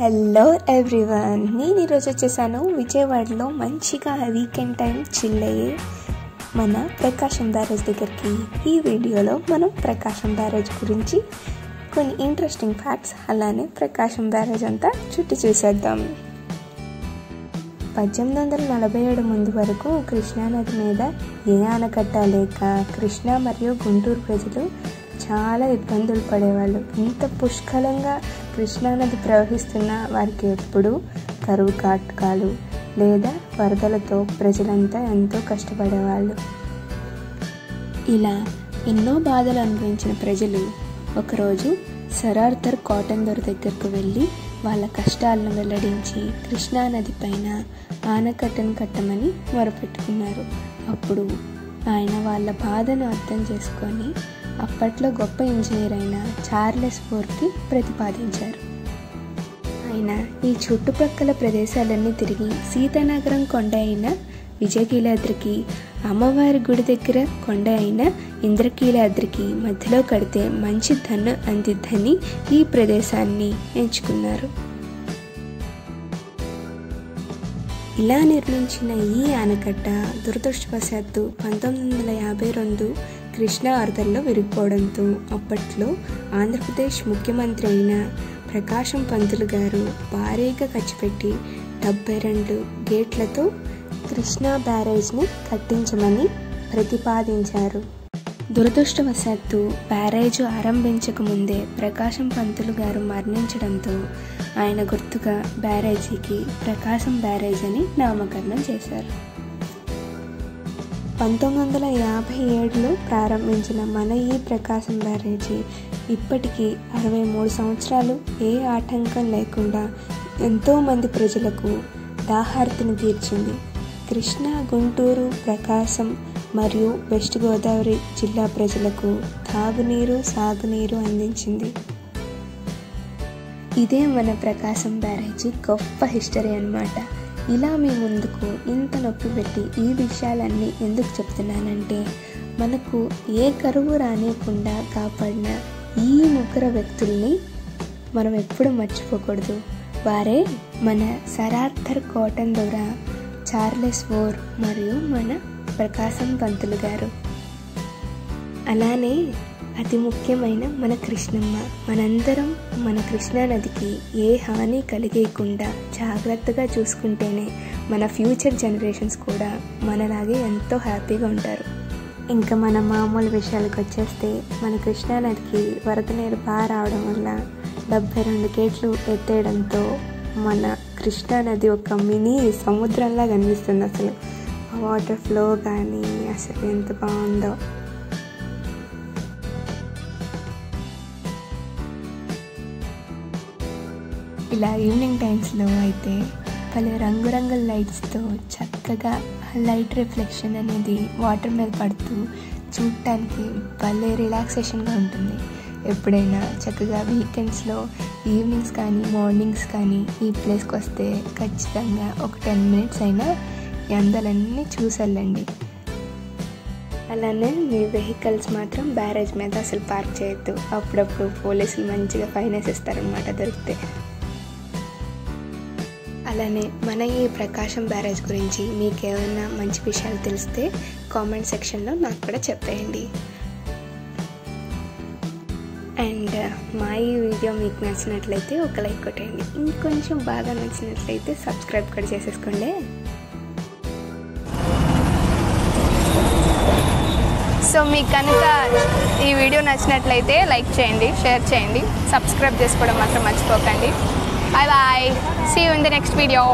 Hello everyone నేను ఈరోజు వచ్చేసాను విజయవాడలో మంచిగా వీకెండ్ టైం చిల్ అయ్యే మన ప్రకాశం బ్యారేజ్ దగ్గరికి. ఈ వీడియోలో మనం ప్రకాశం బ్యారేజ్ గురించి కొన్ని ఇంట్రెస్టింగ్ ఫ్యాక్ట్స్ అలానే ప్రకాశం బ్యారేజ్ అంతా చుట్టూ చూసేద్దాం. పద్దెనిమిది వందల నలభై ఏడు ముందు వరకు కృష్ణానది మీద ఏ ఆనకట్ట లేక కృష్ణా మరియు గుంటూరు ప్రజలు చాలా ఇబ్బందులు పడేవాళ్ళు. ఇంత పుష్కలంగా కృష్ణానది ప్రవహిస్తున్న వారికి ఎప్పుడూ కరువు కాటకాలు లేదా వరదలతో ప్రజలంతా ఎంతో కష్టపడేవాళ్ళు. ఇలా ఎన్నో బాధలు అనుభవించిన ప్రజలు ఒకరోజు సరార్థర్ ఆర్థర్ కాటన్ దొర దగ్గరకు వెళ్ళి వాళ్ళ కష్టాలను వెల్లడించి కృష్ణానది పైన ఆనకట్టను కట్టమని మొరపెట్టుకున్నారు. అప్పుడు ఆయన వాళ్ళ బాధను అర్థం చేసుకొని అప్పట్లో గొప్ప ఇంజనీర్ అయిన చార్లెస్ ఫోర్కి ప్రతిపాదించారు. ఆయన ఈ చుట్టుప్రక్కల ప్రదేశాలన్నీ తిరిగి సీతానగరం కొండ అయిన విజయకీలాద్రికి అమ్మవారి గుడి దగ్గర కొండ అయిన ఇంద్రకీలాద్రికి మధ్యలో కడితే మంచి ధన్ను అందిద్దని ఈ ప్రదేశాన్ని ఎంచుకున్నారు. ఇలా నిర్మించిన ఈ ఆనకట్ట దురదృష్టవశాత్తు పంతొమ్మిది వందల యాభై రెండు కృష్ణా వరదల్లో విరిగిపోవడంతో అప్పట్లో ఆంధ్రప్రదేశ్ ముఖ్యమంత్రి అయిన ప్రకాశం పంతులు గారు భారీగా ఖర్చు పెట్టి డెబ్బై రెండు గేట్లతో కృష్ణా బ్యారేజ్ని కట్టించమని ప్రతిపాదించారు. దురదృష్టవశాత్తు బ్యారేజ్ ఆరంభించక ముందే ప్రకాశం పంతులు గారు మరణించడంతో ఆయన గుర్తుగా బ్యారేజీకి ప్రకాశం బ్యారేజ్ అని నామకరణం చేశారు. పంతొమ్మిది వందల యాభై ఏడులో ప్రారంభించిన మన ఈ ప్రకాశం బ్యారేజీ ఇప్పటికీ అరవై మూడు సంవత్సరాలు ఏ ఆటంకం లేకుండా ఎంతోమంది ప్రజలకు దాహార్తిని తీర్చింది. కృష్ణా గుంటూరు ప్రకాశం మరియు వెస్ట్ గోదావరి జిల్లా ప్రజలకు తాగునీరు సాగునీరు అందించింది. ఇదే మన ప్రకాశం బ్యారేజీ గొప్ప హిస్టరీ అన్నమాట. ఇలా మీ ముందుకు ఇంత నొప్పి పెట్టి ఈ విషయాలన్నీ ఎందుకు చెప్తున్నానంటే మనకు ఏ కరువు రానియకుండా కాపాడిన ఈ ముగ్గురు వ్యక్తుల్ని మనం ఎప్పుడు మర్చిపోకూడదు. వారే మన సరార్థర్ కాటన్ ద్వారా చార్లెస్ వోర్ మరియు మన ప్రకాశం పంతులు గారు. అలానే అతి ముఖ్యమైన మన కృష్ణమ్మ. మనందరం మన కృష్ణానదికి ఏ హాని కలిగేయకుండా జాగ్రత్తగా చూసుకుంటేనే మన ఫ్యూచర్ జనరేషన్స్ కూడా మనలాగే ఎంతో హ్యాపీగా ఉంటారు. ఇంకా మన మామూలు విషయాలకు వచ్చేస్తే మన కృష్ణానదికి వరద నీరు బాగా రావడం వల్ల డెబ్బై రెండు గేట్లు ఎత్తేయడంతో మన కృష్ణానది ఒక మినీ సముద్రంలా కనిపిస్తుంది అసలు. ఆ వాటర్ ఫ్లో కానీ అసలు ఎంత బాగుందో. ఇలా ఈవినింగ్ టైమ్స్లో అయితే భలే రంగురంగుల లైట్స్తో చక్కగా లైట్ రిఫ్లెక్షన్ అనేది వాటర్ మీద పడుతూ చూడటానికి భలే రిలాక్సేషన్గా ఉంటుంది. ఎప్పుడైనా చక్కగా వీకెండ్స్లో ఈవినింగ్స్ కానీ మార్నింగ్స్ కానీ ఈ ప్లేస్కి వస్తే ఖచ్చితంగా ఒక టెన్ మినిట్స్ అయినా ఎందలన్నీ అందలన్నీ చూసెళ్ళండి. అలానే మీ వెహికల్స్ మాత్రం బ్యారేజ్ మీద అసలు పార్క్ చేయొద్దు. అప్పుడప్పుడు పోలీసులు మంచిగా ఫైన్ వేసేస్తారనమాట దొరికితే. అలానే మన ఈ ప్రకాశం బ్యారేజ్ గురించి మీకు ఏమైనా మంచి విషయాలు తెలిస్తే కామెంట్ సెక్షన్లో నాకు కూడా చెప్పేయండి. అండ్ మా ఈ వీడియో మీకు నచ్చినట్లయితే ఒక లైక్ కొట్టేయండి. ఇంకొంచెం బాగా నచ్చినట్లయితే సబ్స్క్రైబ్ కూడా చేసేసుకోండి. సో మీకు కనుక ఈ వీడియో నచ్చినట్లయితే లైక్ చేయండి షేర్ చేయండి. సబ్స్క్రైబ్ చేసుకోవడం మాత్రం మర్చిపోకండి. Bye bye see you in the next video